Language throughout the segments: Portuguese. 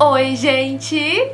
Oi, gente!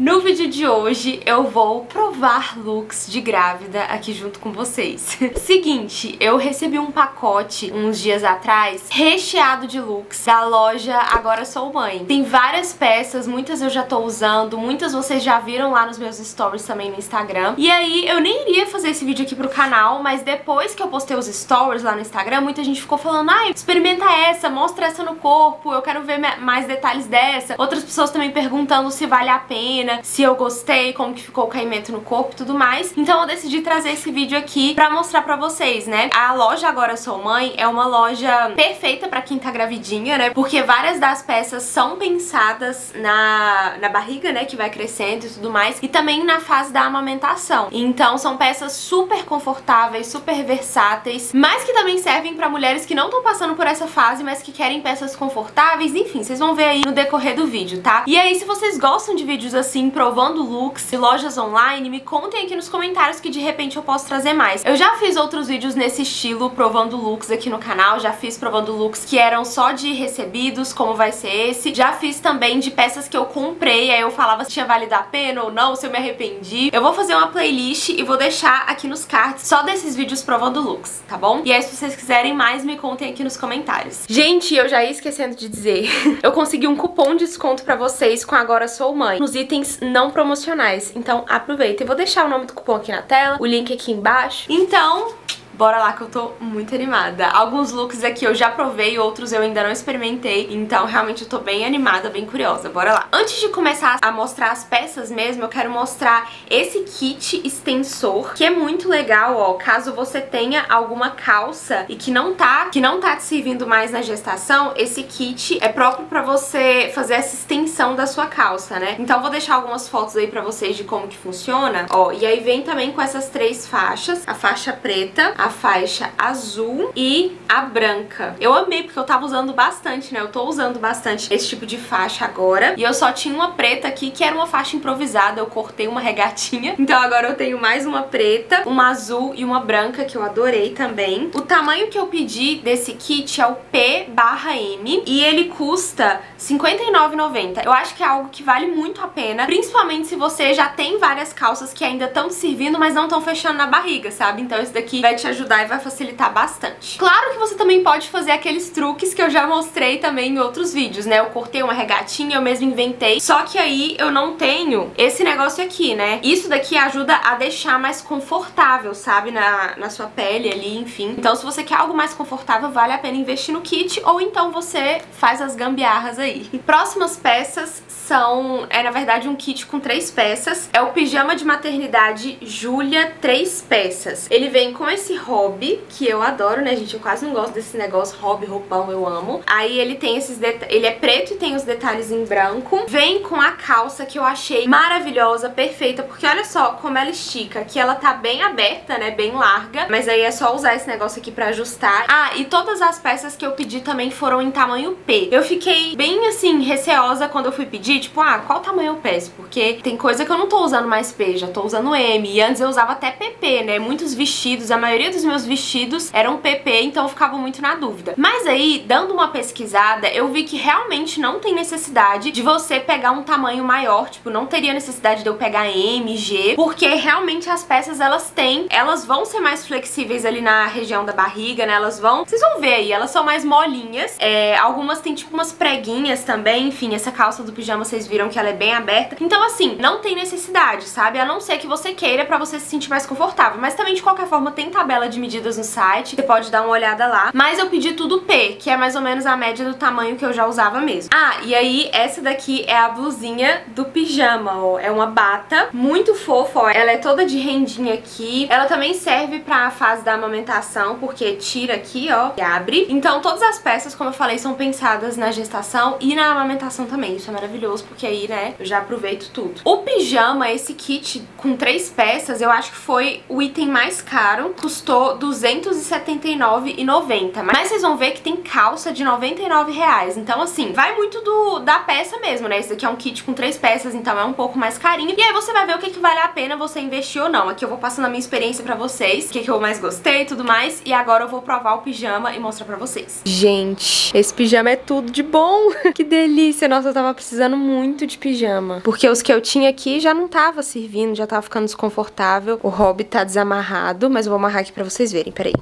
No vídeo de hoje eu vou provar looks de grávida aqui junto com vocês. Seguinte, eu recebi um pacote uns dias atrás recheado de looks da loja Agora Sou Mãe. Tem várias peças, muitas eu já tô usando, muitas vocês já viram lá nos meus stories também no Instagram. E aí eu nem iria fazer esse vídeo aqui pro canal, mas depois que eu postei os stories lá no Instagram, muita gente ficou falando, ai, experimenta essa, mostra essa no corpo, eu quero ver mais detalhes dessa. Outras pessoas também perguntando se vale a pena se eu gostei, como que ficou o caimento no corpo e tudo mais. Então eu decidi trazer esse vídeo aqui pra mostrar pra vocês, né? A loja Agora Sou Mãe é uma loja perfeita pra quem tá gravidinha, né? Porque várias das peças são pensadas na, na barriga, né? Que vai crescendo e tudo mais. E também na fase da amamentação. Então são peças super confortáveis, super versáteis, mas que também servem pra mulheres que não estão passando por essa fase, mas que querem peças confortáveis. Enfim, vocês vão ver aí no decorrer do vídeo, tá? E aí, se vocês gostam de vídeos assim, assim, provando looks e lojas online, me contem aqui nos comentários que de repente eu posso trazer mais. Eu já fiz outros vídeos nesse estilo, provando looks aqui no canal, já fiz provando looks que eram só de recebidos, como vai ser esse. Já fiz também de peças que eu comprei, aí eu falava se tinha valido a pena ou não, se eu me arrependi. Eu vou fazer uma playlist e vou deixar aqui nos cards só desses vídeos provando looks, tá bom? E aí se vocês quiserem mais, me contem aqui nos comentários. Gente, eu já ia esquecendo de dizer, eu consegui um cupom de desconto pra vocês com Agora Sou Mãe, nos itens não promocionais. Então aproveita. Eu vou deixar o nome do cupom aqui na tela, o link aqui embaixo. Então, bora lá que eu tô muito animada. Alguns looks aqui eu já provei, outros eu ainda não experimentei, então realmente eu tô bem animada, bem curiosa. Bora lá. Antes de começar a mostrar as peças mesmo, eu quero mostrar esse kit extensor, que é muito legal, ó, caso você tenha alguma calça e que não tá, que não tá te servindo mais na gestação, esse kit é próprio pra você fazer essa extensão da sua calça, né? Então vou deixar algumas fotos aí pra vocês de como que funciona, ó, e aí vem também com essas três faixas, a faixa preta, a faixa azul e a branca. Eu amei porque eu tava usando bastante, né? Eu tô usando bastante esse tipo de faixa agora. E eu só tinha uma preta aqui que era uma faixa improvisada, eu cortei uma regatinha. Então agora eu tenho mais uma preta, uma azul e uma branca que eu adorei também. O tamanho que eu pedi desse kit é o P barra M e ele custa R$59,90. Eu acho que é algo que vale muito a pena, principalmente se você já tem várias calças que ainda estão servindo, mas não estão fechando na barriga, sabe? Então esse daqui vai te ajudar ajudar e vai facilitar bastante. Claro que você também pode fazer aqueles truques que eu já mostrei também em outros vídeos, né? Eu cortei uma regatinha, eu mesmo inventei, só que aí eu não tenho esse negócio aqui, né? Isso daqui ajuda a deixar mais confortável, sabe? Na, na sua pele ali, enfim. Então se você quer algo mais confortável, vale a pena investir no kit ou então você faz as gambiarras aí. Próximas peças são, é na verdade um kit com três peças. É o pijama de maternidade Julia, três peças. Ele vem com esse hobby, que eu adoro, né, gente? Eu quase não gosto desse negócio hobby, roupão, eu amo. Aí ele tem esses detalhes, ele é preto e tem os detalhes em branco. Vem com a calça que eu achei maravilhosa, perfeita, porque olha só como ela estica, que ela tá bem aberta, né, bem larga, mas aí é só usar esse negócio aqui pra ajustar. Ah, e todas as peças que eu pedi também foram em tamanho P. Eu fiquei bem, assim, receosa quando eu fui pedir, tipo, ah, qual tamanho eu peço? Porque tem coisa que eu não tô usando mais P, já tô usando M, e antes eu usava até PP, né, muitos vestidos, a maioria dos meus vestidos eram PP, então eu ficava muito na dúvida. Mas aí, dando uma pesquisada, eu vi que realmente não tem necessidade de você pegar um tamanho maior, tipo, não teria necessidade de eu pegar M, G, porque realmente as peças elas têm, elas vão ser mais flexíveis ali na região da barriga, né? Elas vão, vocês vão ver aí, elas são mais molinhas. É, algumas tem tipo umas preguinhas também, enfim, essa calça do pijama vocês viram que ela é bem aberta. Então assim, não tem necessidade, sabe? A não ser que você queira pra você se sentir mais confortável. Mas também de qualquer forma tem tabela de medidas no site, você pode dar uma olhada lá. Mas eu pedi tudo P, que é mais ou menos a média do tamanho que eu já usava mesmo. Ah, e aí essa daqui é a blusinha do pijama, ó. É uma bata muito fofa, ó. Ela é toda de rendinha aqui. Ela também serve pra fase da amamentação, porque tira aqui, ó, e abre. Então todas as peças, como eu falei, são pensadas na gestação e na amamentação também. Isso é maravilhoso, porque aí, né, eu já aproveito tudo. O pijama, esse kit com três peças, eu acho que foi o item mais caro. Custou custou R$279,90. Mas vocês vão ver que tem calça de R$99,00. Então, assim, vai muito do, da peça mesmo, né? Esse daqui é um kit com três peças, então é um pouco mais carinho. E aí você vai ver o que, que vale a pena você investir ou não. Aqui eu vou passando a minha experiência pra vocês, o que, que eu mais gostei e tudo mais. E agora eu vou provar o pijama e mostrar pra vocês. Gente, esse pijama é tudo de bom. que delícia. Nossa, eu tava precisando muito de pijama. Porque os que eu tinha aqui já não tava servindo, já tava ficando desconfortável. O hobby tá desamarrado, mas eu vou amarrar aqui pra vocês verem, peraí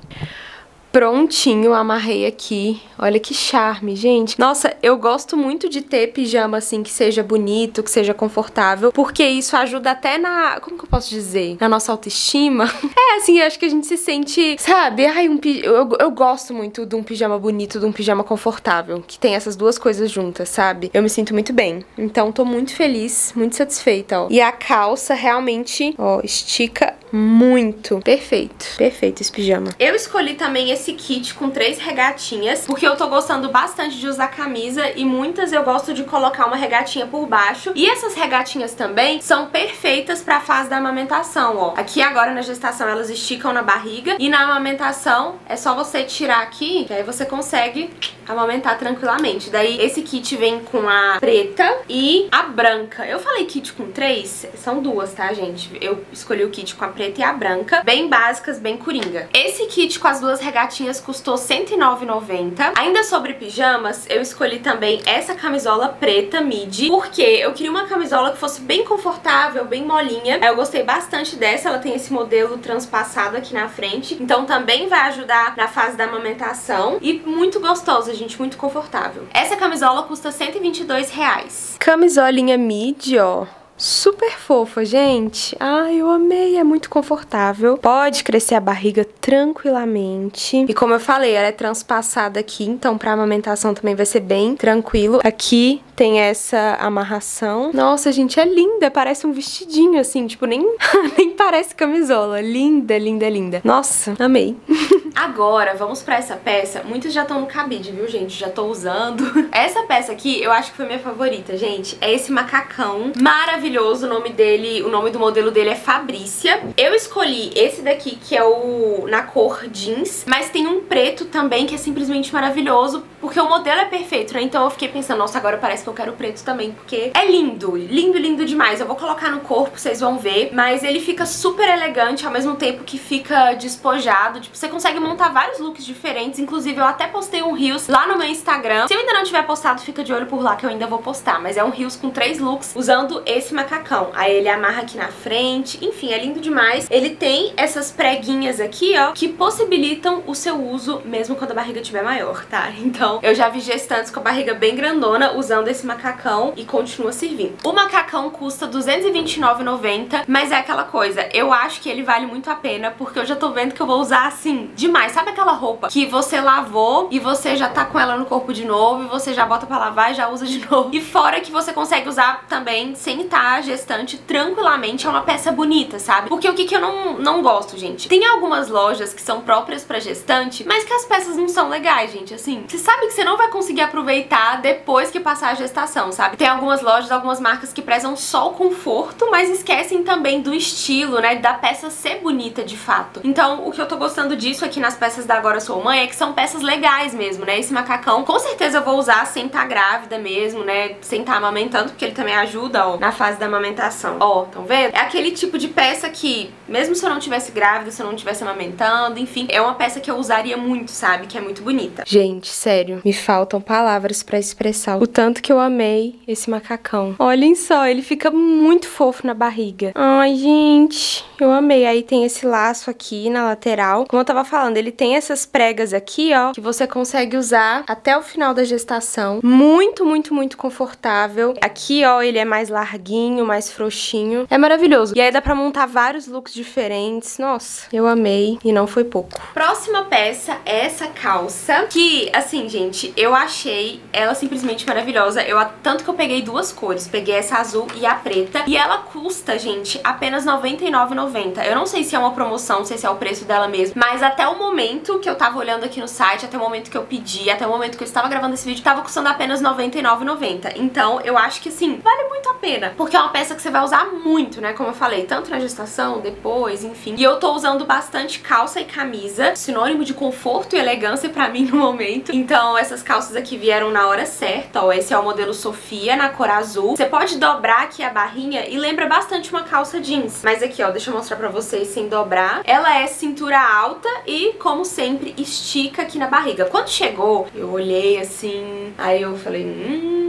prontinho, amarrei aqui. Olha que charme, gente. Nossa, eu gosto muito de ter pijama assim que seja bonito, que seja confortável, porque isso ajuda até na, como que eu posso dizer? Na nossa autoestima. É, assim, eu acho que a gente se sente, sabe? Ai, um eu, eu gosto muito de um pijama bonito, de um pijama confortável, que tem essas duas coisas juntas, sabe? Eu me sinto muito bem. Então, tô muito feliz, muito satisfeita, ó. E a calça realmente, ó, estica muito. Perfeito. Perfeito esse pijama. Eu escolhi também esse kit com três regatinhas, porque eu tô gostando bastante de usar camisa e muitas eu gosto de colocar uma regatinha por baixo. E essas regatinhas também são perfeitas pra fase da amamentação, ó. Aqui agora na gestação elas esticam na barriga e na amamentação é só você tirar aqui, que aí você consegue amamentar tranquilamente. Daí esse kit vem com a preta e a branca. Eu falei kit com três, são duas, tá, gente? Eu escolhi o kit com a preta e a branca, bem básicas, bem coringa. Esse kit com as duas regatinhas custou R$109,90. Ainda sobre pijamas, eu escolhi também essa camisola preta midi, porque eu queria uma camisola que fosse bem confortável, bem molinha. Eu gostei bastante dessa, ela tem esse modelo transpassado aqui na frente, então também vai ajudar na fase da amamentação e muito gostosa, gente, muito confortável. Essa camisola custa R$122,00. Camisolinha midi, ó super fofa, gente. Ai, eu amei, é muito confortável. Pode crescer a barriga tranquilamente. E como eu falei, ela é transpassada aqui, então pra amamentação também vai ser bem tranquilo. Aqui tem essa amarração. Nossa, gente, é linda, parece um vestidinho, assim, tipo, nem, nem parece camisola. Linda, linda, linda. Nossa, amei. Agora, vamos pra essa peça. Muitos já estão no cabide, viu, gente? Já tô usando. Essa peça aqui, eu acho que foi minha favorita, gente. É esse macacão maravilhoso o nome dele, o nome do modelo dele é Fabrícia. Eu escolhi esse daqui, que é o na cor jeans, mas tem um preto também que é simplesmente maravilhoso, porque o modelo é perfeito, né? Então eu fiquei pensando, nossa, agora parece que eu quero preto também, porque é lindo, lindo, lindo demais. Eu vou colocar no corpo, vocês vão ver, mas ele fica super elegante, ao mesmo tempo que fica despojado. Tipo, você consegue montar vários looks diferentes, inclusive eu até postei um Reels lá no meu Instagram. Se eu ainda não tiver postado, fica de olho por lá que eu ainda vou postar, mas é um Reels com três looks usando esse macacão. Aí ele amarra aqui na frente, enfim, é lindo demais. Ele tem essas preguinhas aqui, ó, que possibilitam o seu uso mesmo quando a barriga estiver maior, tá? Então, eu já vi gestantes com a barriga bem grandona usando esse macacão e continua servindo. O macacão custa R$229,90, mas é aquela coisa, eu acho que ele vale muito a pena porque eu já tô vendo que eu vou usar assim, demais. Sabe aquela roupa que você lavou e você já tá com ela no corpo de novo e você já bota pra lavar e já usa de novo. E fora que você consegue usar também sem estar gestante tranquilamente é uma peça bonita, sabe? Porque o que, que eu não, não gosto, gente? Tem algumas lojas que são próprias pra gestante, mas que as peças não são legais, gente, assim. Você sabe que você não vai conseguir aproveitar depois que passar a gestação, sabe? Tem algumas lojas, algumas marcas que prezam só o conforto, mas esquecem também do estilo, né? Da peça ser bonita de fato. Então, o que eu tô gostando disso aqui nas peças da Agora Sou Mãe é que são peças legais mesmo, né? Esse macacão, com certeza eu vou usar sem estar tá grávida mesmo, né? Sem estar tá amamentando, porque ele também ajuda, ó, na fase da amamentação. Ó, estão vendo? É aquele tipo de peça que, mesmo se eu não tivesse grávida, se eu não tivesse amamentando, enfim, é uma peça que eu usaria muito, sabe? Que é muito bonita. Gente, sério, me faltam palavras pra expressar o tanto que eu amei esse macacão. Olhem só, ele fica muito fofo na barriga. Ai, gente, eu amei. Aí tem esse laço aqui na lateral. Como eu tava falando, ele tem essas pregas aqui, ó, que você consegue usar até o final da gestação. Muito, muito, muito confortável. Aqui, ó, ele é mais larguinho mais frouxinho. É maravilhoso. E aí dá pra montar vários looks diferentes. Nossa, eu amei e não foi pouco. Próxima peça é essa calça, que, assim, gente, eu achei ela simplesmente maravilhosa. Eu, tanto que eu peguei duas cores, peguei essa azul e a preta. E ela custa, gente, apenas R$99,90. Eu não sei se é uma promoção, se esse é o preço dela mesmo, mas até o o momento que eu tava olhando aqui no site, até o momento que eu pedi, até o momento que eu estava gravando esse vídeo, tava custando apenas R$ 99,90. Então eu acho que assim, vale muito a pena. Porque é uma peça que você vai usar muito, né? Como eu falei, tanto na gestação, depois, enfim. E eu tô usando bastante calça e camisa, sinônimo de conforto e elegância pra mim no momento. Então essas calças aqui vieram na hora certa, ó. Esse é o modelo Sofia, na cor azul. Você pode dobrar aqui a barrinha e lembra bastante uma calça jeans. Mas aqui, ó, deixa eu mostrar pra vocês sem dobrar. Ela é cintura alta e, como sempre, estica aqui na barriga. Quando chegou, eu olhei assim, aí eu falei, hum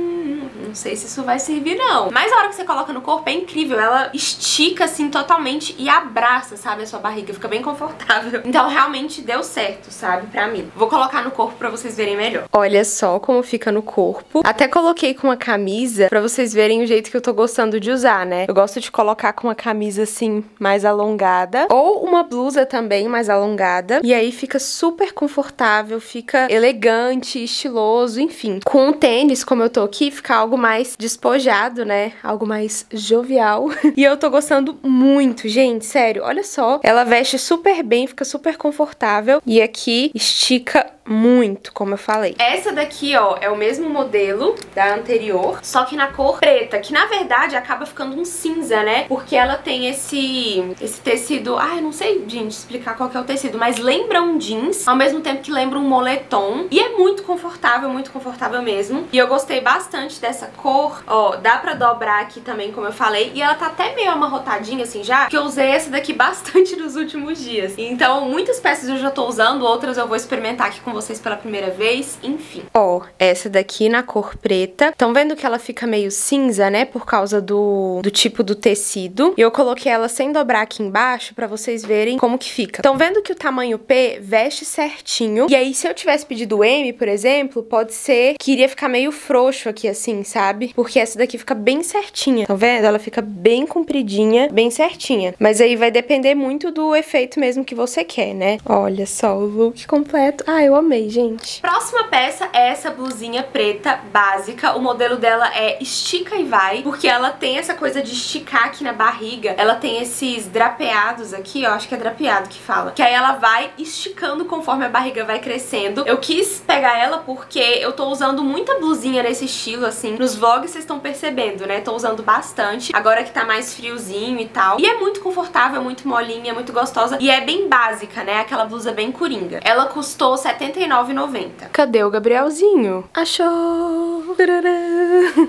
não sei se isso vai servir não. Mas a hora que você coloca no corpo é incrível, ela estica assim totalmente e abraça, sabe, a sua barriga, fica bem confortável. Então realmente deu certo, sabe, pra mim. Vou colocar no corpo pra vocês verem melhor. Olha só como fica no corpo. Até coloquei com uma camisa pra vocês verem o jeito que eu tô gostando de usar, né? Eu gosto de colocar com uma camisa assim, mais alongada, ou uma blusa também mais alongada, e aí fica super confortável, fica elegante, estiloso, enfim. Com o tênis, como eu tô aqui, fica algo mais despojado, né? Algo mais jovial. e eu tô gostando muito, gente, sério, olha só. Ela veste super bem, fica super confortável. E aqui estica muito, como eu falei. Essa daqui, ó, é o mesmo modelo da anterior, só que na cor preta, que na verdade acaba ficando um cinza, né? Porque ela tem esse, esse tecido, ah, eu não sei, gente, explicar qual que é o tecido, mas lembra um jeans, ao mesmo tempo que lembra um moletom, e é muito confortável, muito confortável mesmo. E eu gostei bastante dessa cor, ó, dá pra dobrar aqui também, como eu falei, e ela tá até meio amarrotadinha assim já, que eu usei essa daqui bastante nos últimos dias. Então, muitas peças eu já tô usando, outras eu vou experimentar aqui com vocês pela primeira vez, enfim. Ó, essa daqui na cor preta. Estão vendo que ela fica meio cinza, né? Por causa do, do tipo do tecido. E eu coloquei ela sem dobrar aqui embaixo pra vocês verem como que fica. Estão vendo que o tamanho P veste certinho. E aí, se eu tivesse pedido M, por exemplo, pode ser que iria ficar meio frouxo aqui assim, sabe? Porque essa daqui fica bem certinha. Estão vendo? Ela fica bem compridinha, bem certinha. Mas aí vai depender muito do efeito mesmo que você quer, né? Olha só o look completo. Ah, eu amei, gente. Próxima peça é essa blusinha preta básica. O modelo dela é estica e vai, porque ela tem essa coisa de esticar aqui na barriga. Ela tem esses drapeados aqui, ó, acho que é drapeado que fala. Que aí ela vai esticando conforme a barriga vai crescendo. Eu quis pegar ela porque eu tô usando muita blusinha nesse estilo, assim. Nos vlogs vocês estão percebendo, né? Tô usando bastante. Agora que tá mais friozinho e tal. E é muito confortável, muito molinha, muito gostosa. E é bem básica, né? Aquela blusa bem coringa. Ela custou 70 R$89,90. Cadê o Gabrielzinho? Achou!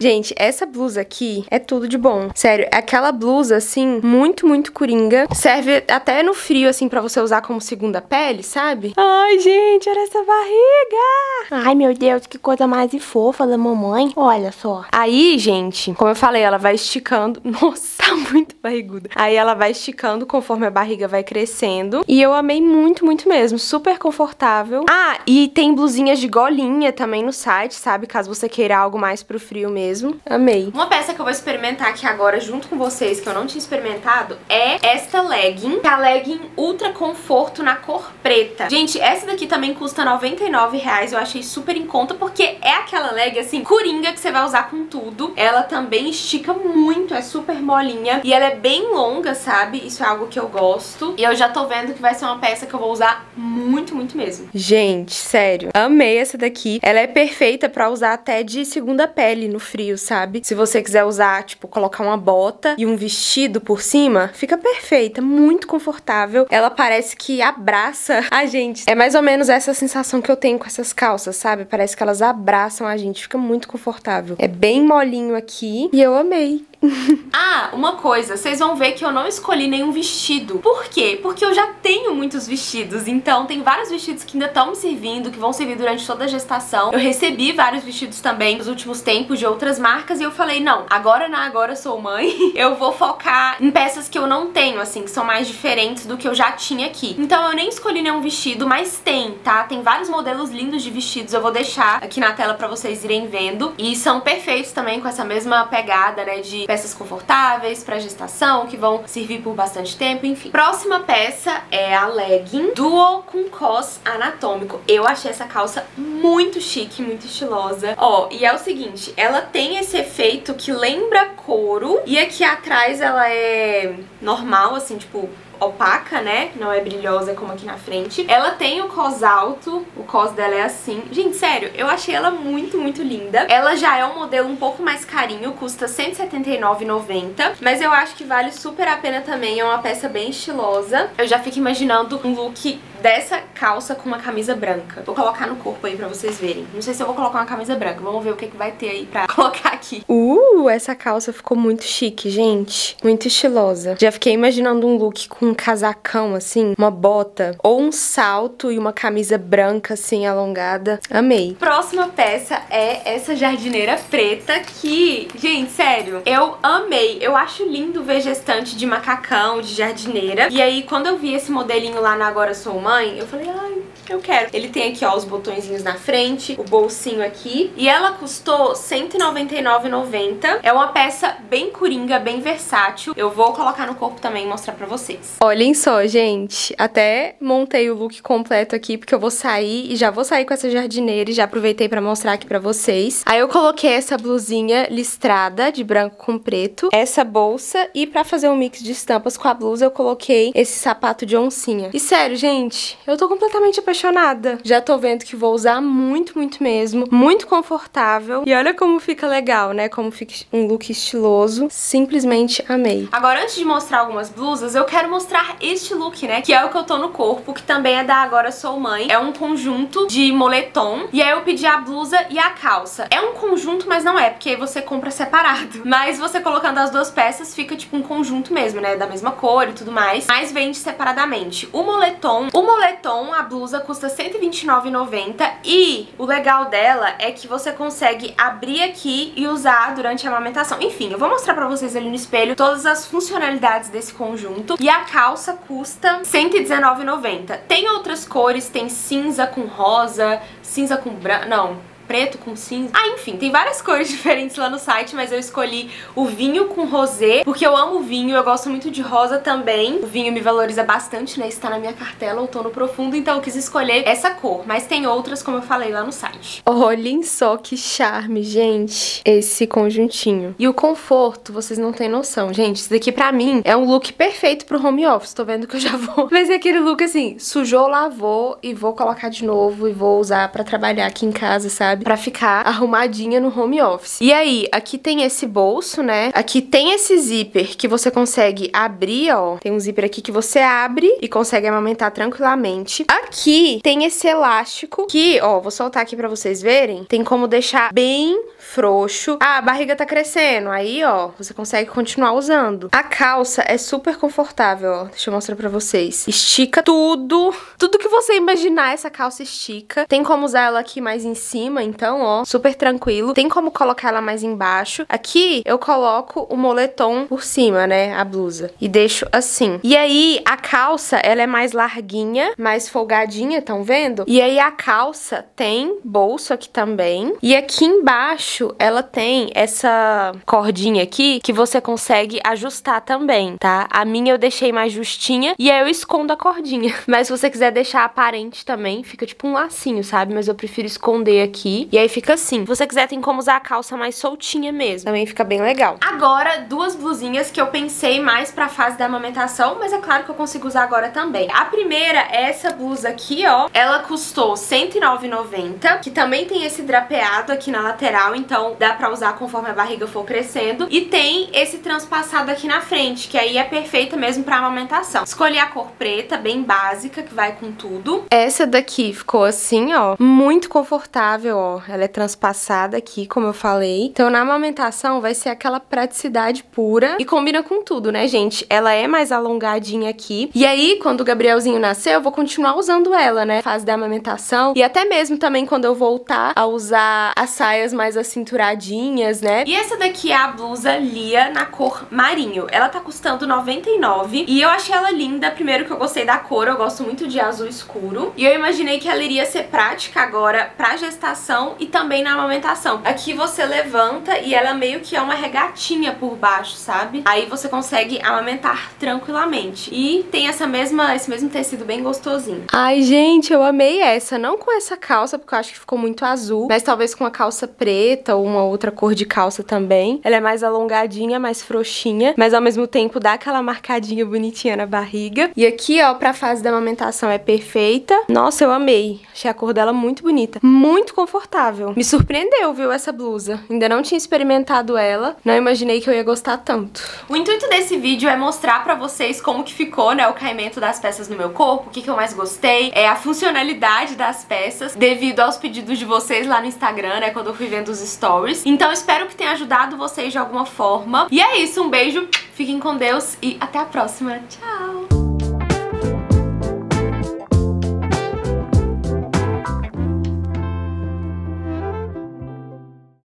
Gente, essa blusa aqui é tudo de bom. Sério, é aquela blusa, assim, muito, muito coringa. Serve até no frio, assim, pra você usar como segunda pele, sabe? Ai, gente, olha essa barriga! Ai, meu Deus, que coisa mais fofa da mamãe. Olha só. Aí, gente, como eu falei, ela vai esticando. Nossa, tá muito barriguda. Aí ela vai esticando conforme a barriga vai crescendo. E eu amei muito, muito mesmo. Super confortável. Ah, e tem blusinhas de golinha também no site, sabe? Caso você queira algo mais pro frio mesmo. Amei. Uma peça que eu vou experimentar aqui agora junto com vocês, que eu não tinha experimentado, é esta legging, que é a legging Ultra Conforto na cor preta. Gente, essa daqui também custa 99 reais, eu achei super em conta, porque é aquela leg, assim, coringa que você vai usar com tudo. Ela também estica muito, é super molinha, e ela é bem longa, sabe? Isso é algo que eu gosto. E eu já tô vendo que vai ser uma peça que eu vou usar muito, muito mesmo. Gente, gente, sério. Amei essa daqui. Ela é perfeita pra usar até de segunda pele no frio, sabe? Se você quiser usar, tipo, colocar uma bota e um vestido por cima, fica perfeita, muito confortável. Ela parece que abraça a gente. É mais ou menos essa sensação que eu tenho com essas calças, sabe? Parece que elas abraçam a gente, fica muito confortável. É bem molinho aqui e eu amei. ah, uma coisa, vocês vão ver que eu não escolhi nenhum vestido. Por quê? Porque eu já tenho muitos vestidos, então tem vários vestidos que ainda estão me servindo, que vão servir durante toda a gestação. Eu recebi vários vestidos também nos últimos tempos de outras marcas e eu falei, não, agora na Agora Sou Mãe, eu vou focar em peças que eu não tenho, assim, que são mais diferentes do que eu já tinha aqui. Então eu nem escolhi nenhum vestido, mas tem, tá? Tem vários modelos lindos de vestidos, eu vou deixar aqui na tela pra vocês irem vendo. E são perfeitos também com essa mesma pegada, né, de peças confortáveis para gestação, que vão servir por bastante tempo, enfim. Próxima peça é a legging Duo com cos anatômico. Eu achei essa calça muito chique, muito estilosa. Ó, e é o seguinte, ela tem esse efeito que lembra couro e aqui atrás ela é normal, assim, tipo opaca, né? Não é brilhosa como aqui na frente. Ela tem o cos alto, o cos dela é assim. Gente, sério, eu achei ela muito, muito linda. Ela já é um modelo um pouco mais carinho, custa R$179,90, mas eu acho que vale super a pena também, é uma peça bem estilosa. Eu já fico imaginando um look dessa calça com uma camisa branca. Vou colocar no corpo aí pra vocês verem. Não sei se eu vou colocar uma camisa branca, vamos ver o que, que vai ter aí pra colocar aqui. Uh, essa calça ficou muito chique, gente. Muito estilosa. Já fiquei imaginando um look com um casacão, assim, uma bota, ou um salto e uma camisa branca, assim, alongada. Amei. Próxima peça é essa jardineira preta que, gente, sério, eu amei. Eu acho lindo ver gestante de macacão, de jardineira. E aí, quando eu vi esse modelinho lá na Agora Sou mãe, eu falei, ai, eu quero. Ele tem aqui, ó, os botõezinhos na frente, o bolsinho aqui. E ela custou R$199,90. É uma peça bem coringa, bem versátil. Eu vou colocar no corpo também e mostrar pra vocês. Olhem só, gente. Até montei o look completo aqui, porque eu vou sair e já vou sair com essa jardineira e já aproveitei pra mostrar aqui pra vocês. Aí eu coloquei essa blusinha listrada de branco com preto, essa bolsa e pra fazer um mix de estampas com a blusa eu coloquei esse sapato de oncinha. E sério, gente, eu tô completamente apaixonada apaixonada. Já tô vendo que vou usar muito, muito mesmo. Muito confortável. E olha como fica legal, né? Como fica um look estiloso. Simplesmente amei. Agora, antes de mostrar algumas blusas, eu quero mostrar este look, né? Que é o que eu tô no corpo, que também é da Agora Sou Mãe. É um conjunto de moletom. E aí eu pedi a blusa e a calça. É um conjunto, mas não é, porque aí você compra separado. Mas você colocando as duas peças, fica tipo um conjunto mesmo, né? Da mesma cor e tudo mais. Mas vende separadamente. O moletom, o moletom, a blusa custa R$129,90 e o legal dela é que você consegue abrir aqui e usar durante a amamentação. Enfim, eu vou mostrar pra vocês ali no espelho todas as funcionalidades desse conjunto. E a calça custa R$119,90. Tem outras cores, tem cinza com rosa, cinza com branco... Não, preto com cinza. Ah, enfim, tem várias cores diferentes lá no site, mas eu escolhi o vinho com rosé, porque eu amo vinho, eu gosto muito de rosa também. O vinho me valoriza bastante, né? Está na minha cartela, outono profundo, então eu quis escolher essa cor. Mas tem outras, como eu falei lá no site. Olhem só que charme, gente, esse conjuntinho. E o conforto, vocês não têm noção. Gente, isso daqui pra mim é um look perfeito pro home office. Tô vendo que eu já vou. Mas é aquele look assim, sujou, lavou e vou colocar de novo e vou usar pra trabalhar aqui em casa, sabe? Sabe? Pra ficar arrumadinha no home office. E aí, aqui tem esse bolso, né? Aqui tem esse zíper que você consegue abrir, ó. Tem um zíper aqui que você abre e consegue amamentar tranquilamente. Aqui tem esse elástico que, ó, vou soltar aqui pra vocês verem. Tem como deixar bem frouxo. Ah, a barriga tá crescendo. Aí, ó, você consegue continuar usando. A calça é super confortável, ó. Deixa eu mostrar pra vocês. Estica tudo. Tudo que você imaginar, essa calça estica. Tem como usar ela aqui mais em cima, então, ó, super tranquilo. Tem como colocar ela mais embaixo. Aqui eu coloco o moletom por cima, né, a blusa. E deixo assim. E aí, a calça, ela é mais larguinha, mais folgadinha, estão vendo? E aí a calça tem bolso aqui também. E aqui embaixo ela tem essa cordinha aqui que você consegue ajustar também, tá? A minha eu deixei mais justinha e aí eu escondo a cordinha. Mas se você quiser deixar aparente também, fica tipo um lacinho, sabe? Mas eu prefiro esconder aqui e aí fica assim. Se você quiser, tem como usar a calça mais soltinha mesmo. Também fica bem legal. Agora, duas blusinhas que eu pensei mais pra fase da amamentação, mas é claro que eu consigo usar agora também. A primeira é essa blusa aqui, ó. Ela custou R$109,90, que também tem esse drapeado aqui na lateral, então dá pra usar conforme a barriga for crescendo. E tem esse transpassado aqui na frente, que aí é perfeita mesmo pra amamentação. Escolhi a cor preta, bem básica, que vai com tudo. Essa daqui ficou assim, ó, muito confortável, ela é transpassada aqui, como eu falei. Então na amamentação vai ser aquela praticidade pura e combina com tudo, né, gente? Ela é mais alongadinha aqui. E aí, quando o Gabrielzinho nascer, eu vou continuar usando ela, né? Fase da amamentação. E até mesmo também quando eu voltar a usar as saias mais acinturadinhas, né? E essa daqui é a blusa Lia na cor marinho. Ela tá custando 99 e eu achei ela linda. Primeiro que eu gostei da cor, eu gosto muito de azul escuro. E eu imaginei que ela iria ser prática agora pra gestação e também na amamentação. Aqui você levanta e ela meio que é uma regatinha por baixo, sabe? Aí você consegue amamentar tranquilamente. E tem essa mesma, esse mesmo tecido bem gostosinho. Ai, gente, eu amei essa. Não com essa calça, porque eu acho que ficou muito azul, mas talvez com a calça preta ou uma outra cor de calça também. Ela é mais alongadinha, mais frouxinha, mas ao mesmo tempo dá aquela marcadinha bonitinha na barriga. E aqui, ó, pra fase da amamentação é perfeita. Nossa, eu amei. Achei a cor dela muito bonita. Muito confortável. Me surpreendeu, viu, essa blusa. Ainda não tinha experimentado ela. Não imaginei que eu ia gostar tanto. O intuito desse vídeo é mostrar pra vocês como que ficou, né, o caimento das peças no meu corpo, o que, que eu mais gostei, é a funcionalidade das peças, devido aos pedidos de vocês lá no Instagram, né, quando eu fui vendo os stories. Então espero que tenha ajudado vocês de alguma forma. E é isso, um beijo, fiquem com Deus e até a próxima. Tchau!